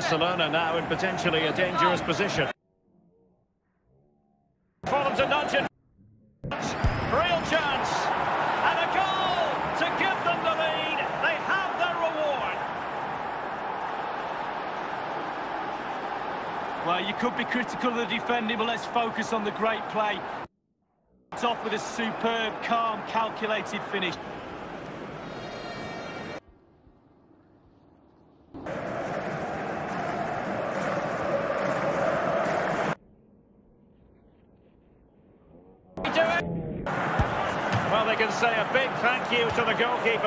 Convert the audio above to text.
Barcelona now in potentially a dangerous position. For them to nudge it. Real chance. And a goal to give them the lead. They have their reward. Well, you could be critical of the defending, but let's focus on the great play. It's off with a superb, calm, calculated finish. Well, they can say a big thank you to the goalkeeper.